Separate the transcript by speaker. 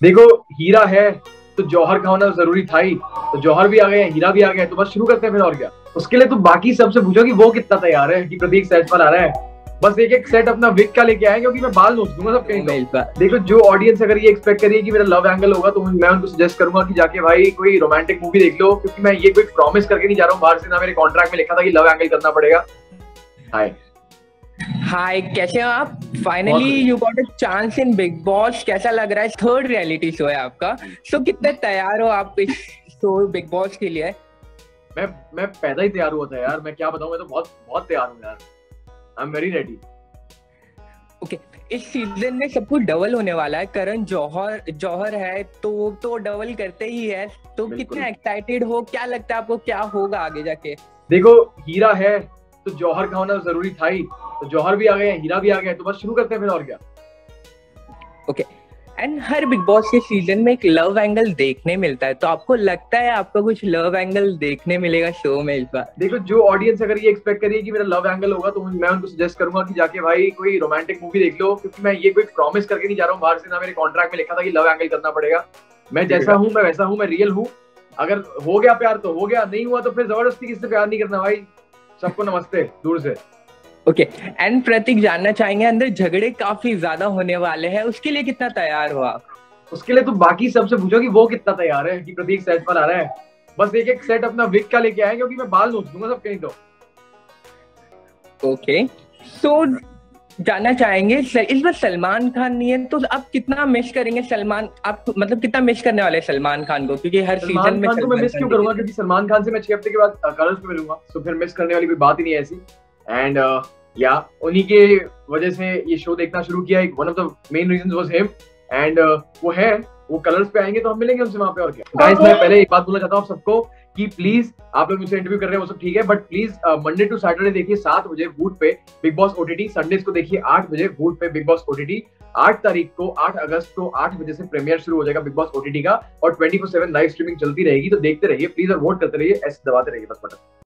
Speaker 1: देखो हीरा है तो जौहर का होना ज़रूरी था ही। तो जौहर भी आ गए हीरा भी आ गया तो बस शुरू करते हैं फिर और क्या। उसके लिए तो बाकी सबसे पूछो कि वो कितना तैयार है कि प्रतीक सेट पर आ रहा है। बस एक एक सेट अपना विक का लेके आए क्योंकि मैं बाल नोच दूँगा सब कहीं। देखो जो ऑडियंस अगर ये एक्सपेक्ट करिए कि मेरा लव एंगल होगा तो मैं उनको सजेस्ट करूँगा कि जाके भाई कोई रोमांटिक मूवी देख लो क्योंकि मैं ये कोई प्रॉमिस करके नहीं जा रहा हूँ बाहर से ना मेरे कॉन्ट्रैक्ट में लिखा था कि लव एंगल करना पड़ेगा। हाय
Speaker 2: हाय कैसे हो आप? Finally you got a chance in Bigg Boss कैसा लग रहा है? थर्ड रियलिटी शो है आपका. सो so, कितने तैयार हो आप इस शो बिग बॉस के लिए?
Speaker 1: मैं मैं पैदा ही तैयार हुआ था यार. मैं क्या बताऊँ? मैं तो बहुत बहुत तैयार हूँ यार. I am very ready
Speaker 2: okay इस सीज़न में सब कुछ डबल होने वाला है. करण जौहर जौहर है तो तो डबल करते ही है. तो कितने एक्साइटेड हो? क्या लगता है आपको? क्या होगा आगे जाके?
Speaker 1: देखो हीरा है तो जौहर का होना ज़रूरी था ही। तो जौहर भी आ गए हीरा भी आ गए तो बस शुरू करते हैं फिर और क्या।
Speaker 2: ओके एंड हर बिग बॉस के सीज़न में एक लव एंगल देखने मिलता है। तो आपको लगता है आपको कुछ लव एंगल देखने मिलेगा शो में इस बार?
Speaker 1: देखो जो ऑडियंस अगर ये एक्सपेक्ट करिए कि मेरा लव एंगल होगा तो मैं उनको सजेस्ट करूँगा कि जाके भाई कोई रोमांटिक मूवी देख लो क्योंकि मैं ये कोई प्रॉमिस करके नहीं जा रहा हूँ। बाहर से ना मेरे कॉन्ट्रैक्ट में लिखा था कि लव एंगल करना पड़ेगा। मैं जैसा हूँ मैं वैसा हूँ मैं रियल हूँ। अगर हो गया प्यार तो हो गया। नहीं हुआ तो फिर ज़बरदस्ती किससे प्यार नहीं करना भाई। सबको नमस्ते दूर से।
Speaker 2: ओके एंड प्रतीक जानना चाहेंगे अंदर झगड़े काफ़ी ज़्यादा होने वाले हैं उसके लिए कितना तैयार हो आप?
Speaker 1: उसके लिए तो बाकी सबसे पूछो कि वो कितना तैयार है कि प्रतीक सेट पर आ रहा है। बस एक एक सेट अपना विक का लेके आए क्योंकि मैं बाल नोच दूँगा सब कहीं तो।
Speaker 2: ओके सो जानना चाहेंगे। इस बार सलमान खान नहीं है तो आप कितना मिस करेंगे सलमान? आप मतलब कितना मिस करने वाले सलमान खान को? क्योंकि हर सीज़न में
Speaker 1: तो मैं मिस क्यों करूँगा? क्योंकि सलमान खान से मैं छह हफ़्ते के बाद कलर्स में मिलूँगा। तो फिर मिस करने वाली कोई बात ही नहीं है ऐसी। एंड या उन्हीं के वजह से ये शो देखना शुरू किया एक one of the main reason was him and वो है वो कलर्स पे आएँगे तो हम मिलेंगे उनसे वहाँ पे और क्या। गाइस मैं पहले एक बात बोलना चाहता हूँ सबको। कि प्लीज़ आप लोग मुझसे इंटरव्यू कर रहे हैं, वो सब ठीक है but please Monday to Saturday देखिए सात बजे वूट पे बिग बॉस ओटीटी संडे को देखिए आठ बजे वूट पे बिग बॉस ओटीटी आठ तारीख को, आठ अगस्त को आठ बजे से प्रीमियर शुरू हो जाएगा बिग बॉस ओटीटी का और twenty four seven live streaming चलती रहेगी तो देखते रहिए प्लीज़ और वोट करते रहिए, ऐसे दबाते रहिए बस बटन।